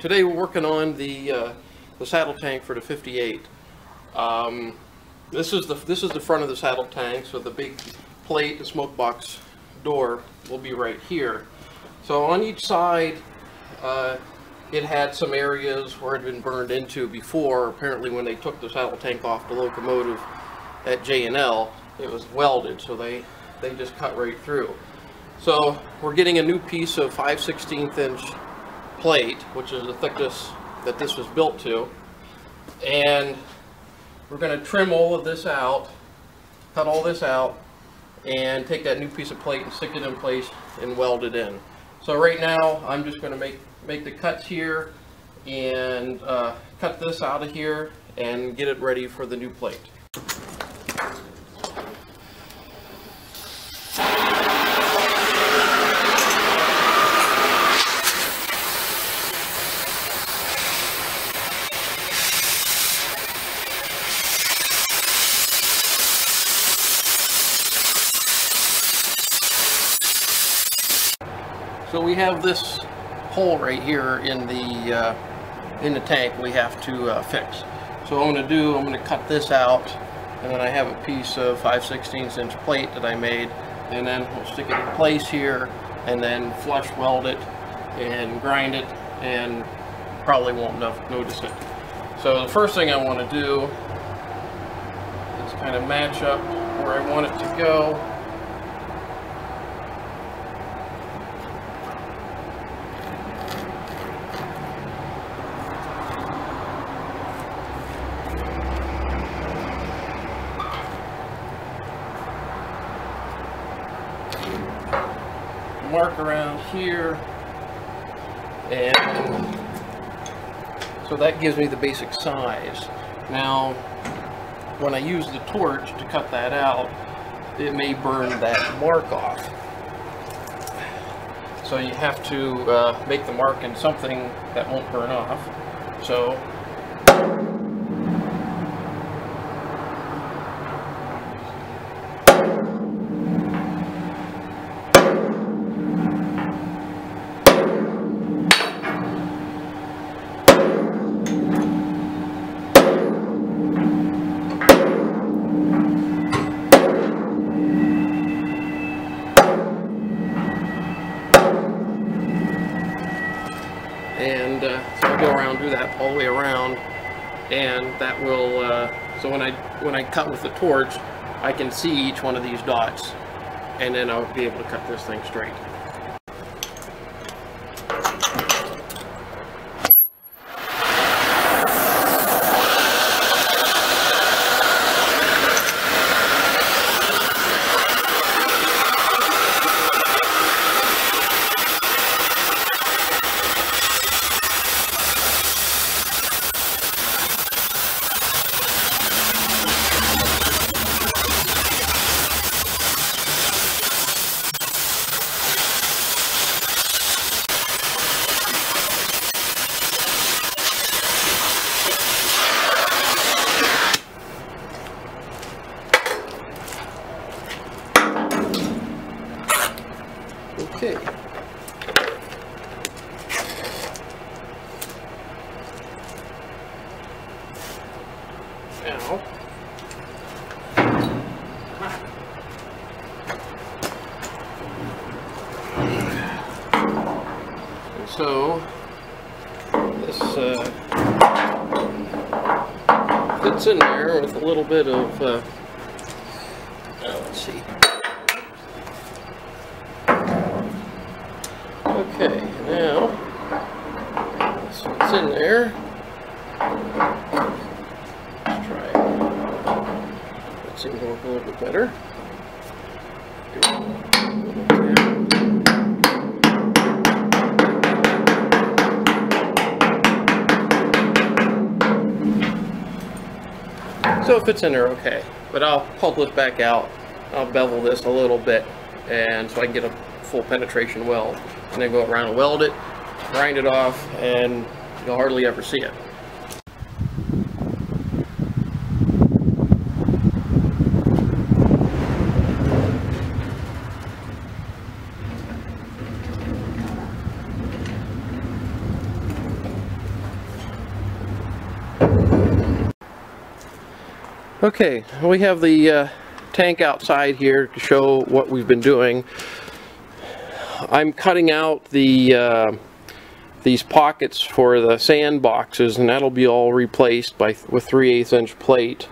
today we're working on the, uh, the saddle tank for the 58. Um, this is the, this is the front of the saddle tank, so the big plate, the smoke box door will be right here. So on each side, uh, it had some areas where it had been burned into before. Apparently when they took the saddle tank off the locomotive at J&L, it was welded, so they, they just cut right through. So we're getting a new piece of 5 16 inch plate, which is the thickness that this was built to. And we're going to trim all of this out, cut all this out, and take that new piece of plate and stick it in place and weld it in. So right now, I'm just going to make, make the cuts here and uh, cut this out of here and get it ready for the new plate. So we have this hole right here in the uh, in the tank we have to uh, fix. So what I'm going to do, I'm going to cut this out and then I have a piece of 5 16 inch plate that I made and then we'll stick it in place here and then flush weld it and grind it and probably won't no notice it. So the first thing I want to do is kind of match up where I want it to go mark around here. And so that gives me the basic size. Now when I use the torch to cut that out it may burn that mark off. So you have to uh, make the mark in something that won't burn off. So all the way around and that will uh, so when I when I cut with the torch I can see each one of these dots and then I'll be able to cut this thing straight. Okay. Now, and so this uh, fits in there with a little bit of, uh, uh, let's see. Okay, now this fits in there. Let's try it. That seems to work a little bit better. So it fits in there okay, but I'll pull this back out. I'll bevel this a little bit and so I can get a full penetration weld and then go around and weld it, grind it off, and you'll hardly ever see it. Okay, we have the uh, tank outside here to show what we've been doing. I'm cutting out the uh, these pockets for the sand boxes and that'll be all replaced by with 3 8 inch plate.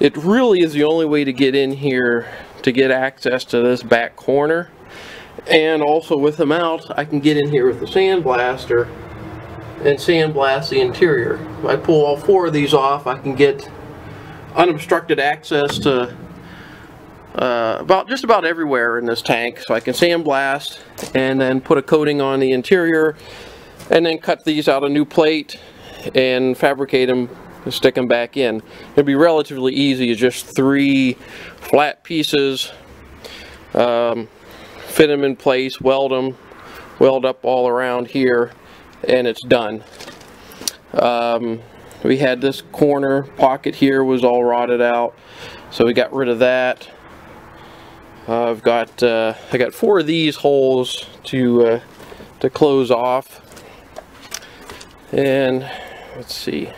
It really is the only way to get in here to get access to this back corner and also with them out I can get in here with the sand blaster and sandblast the interior. If I pull all four of these off I can get unobstructed access to uh, about just about everywhere in this tank so I can sandblast and then put a coating on the interior and then cut these out a new plate and fabricate them and stick them back in. It'll be relatively easy, just three flat pieces, um, fit them in place, weld them, weld up all around here, and it's done. Um, we had this corner pocket here was all rotted out, so we got rid of that. Uh, I've got uh, I got four of these holes to uh, to close off. And let's see.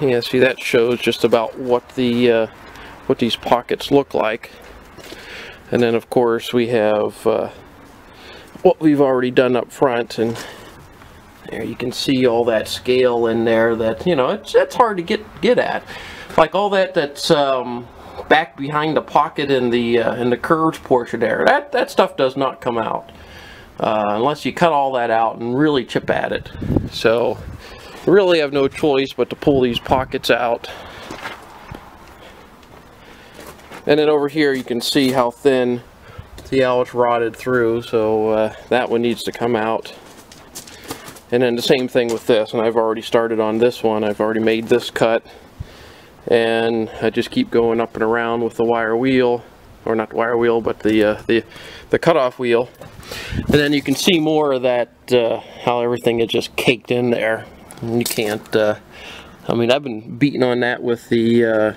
Yeah see that shows just about what the uh, what these pockets look like. And then of course we have uh, what we've already done up front and there you can see all that scale in there that you know it's, it's hard to get get at like all that that's um, back behind the pocket in the uh, in the curved portion there that that stuff does not come out uh, unless you cut all that out and really chip at it. So really have no choice but to pull these pockets out. And then over here you can see how thin, see how it's rotted through, so uh, that one needs to come out. And then the same thing with this, and I've already started on this one, I've already made this cut. And I just keep going up and around with the wire wheel, or not wire wheel, but the, uh, the, the cutoff wheel. And then you can see more of that, uh, how everything is just caked in there. You can't, uh, I mean, I've been beating on that with the, uh,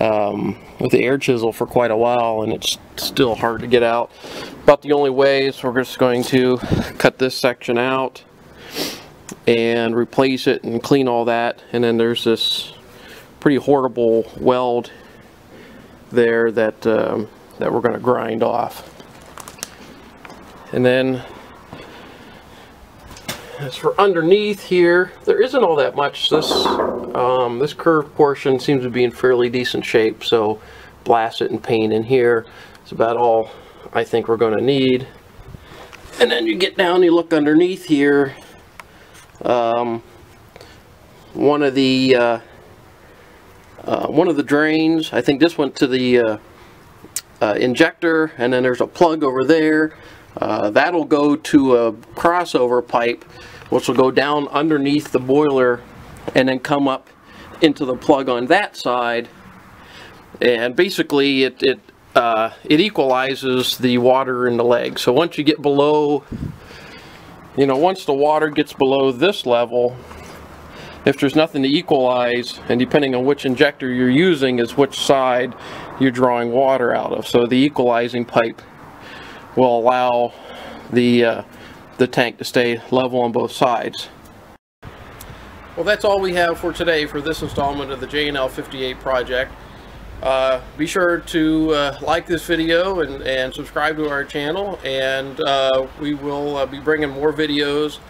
um, with the air chisel for quite a while and it's still hard to get out. About the only way is we're just going to cut this section out and replace it and clean all that. And then there's this pretty horrible weld there that, um, that we're going to grind off. And then as for underneath here, there isn't all that much. This um, this curved portion seems to be in fairly decent shape, so blast it and paint in here. It's about all I think we're going to need. And then you get down, you look underneath here. Um, one of the uh, uh, one of the drains, I think this went to the uh, uh injector, and then there's a plug over there. Uh, that'll go to a crossover pipe which will go down underneath the boiler and then come up into the plug on that side and basically it it uh, it equalizes the water in the leg so once you get below you know once the water gets below this level if there's nothing to equalize and depending on which injector you're using is which side you're drawing water out of so the equalizing pipe will allow the, uh, the tank to stay level on both sides. Well, that's all we have for today for this installment of the J&L 58 project. Uh, be sure to uh, like this video and, and, subscribe to our channel and uh, we will uh, be bringing more videos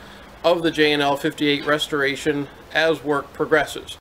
of the J&L 58 restoration as work progresses.